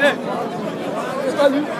Ei! Está ali.